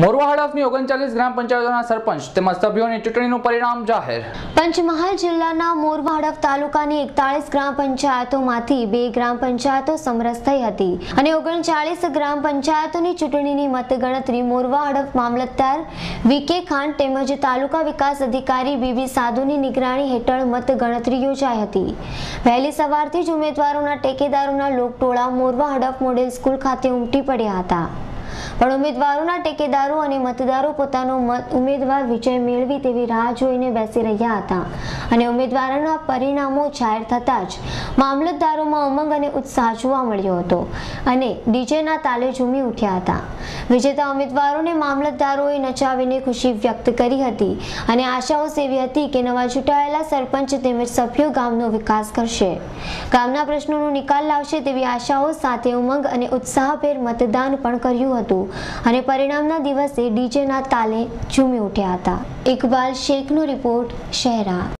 મોરવા હડફની ઓગણચાલીસ ગ્રામ ખાન તેમજ તાલુકા વિકાસ અધિકારી બીબી સાધુની નિગરાણી હેઠળ મતગણતરી યોજાઈ હતી. વહેલી સવારથી જ ઉમેદવારોના ટેકેદારોના લોકટોળા મોરવા હડફ મોડેલ સ્કૂલ ખાતે ઉમટી પડ્યા હતા. પણ ઉમેદવારોના ટેકેદારો અને મતદારો પોતાનો ઉમેદવાર વિજય મેળવી તેવી રાહ જોઈને બેસી રહ્યા હતા. અને ઉમેદવારોના પરિણામો જાહેર થતાં જ મામલતદારોમાં ઉમંગ અને ઉત્સાહ જોવા મળ્યો હતો અને ડીજેના તાલે ઝૂમી ઉઠ્યા હતા. વિજેતા ઉમેદવારોને મામલતદારોએ નચાવીને ખુશી વ્યક્ત કરી હતી અને આશાઓ સેવી હતી કે નવા ચૂંટાયેલા સરપંચ તેમજ સભ્યો ગામનો વિકાસ કરશે. ગામના પ્રશ્નોનો નિકાલ લાવશે તેવી આશાઓ સાથે ઉમંગ અને ઉત્સાહભેર મતદાન પણ કર્યું હતું અને પરિણામના દિવસે ડીજેના તાલે ઝૂમી ઉઠ્યા હતા. ઇકબાલ શેખનો રિપોર્ટ, શહેરા.